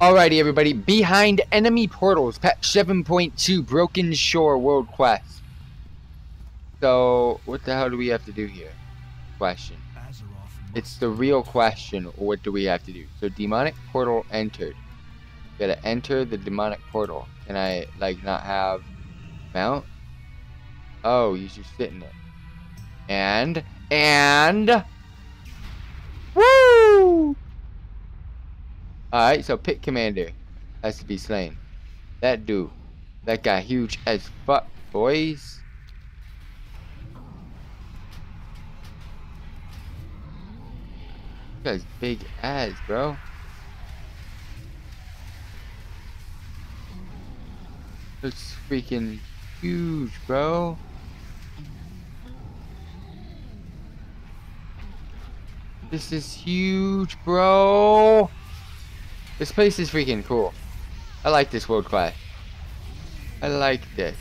Alrighty, everybody. Behind enemy portals, patch 7.2, Broken Shore World Quest. So, what the hell do we have to do here? Question. It's the real question. What do we have to do? So, demonic portal entered. Gotta enter the demonic portal. Can I, like, not have mount? Oh, you just sit in it. And, and, Alright, so pit commander. Has to be slain. That dude. That guy huge as fuck, boys. Guy's big ass, bro. Looks freaking huge, bro. This is huge, bro. This place is freaking cool. I like this world quest. I like this.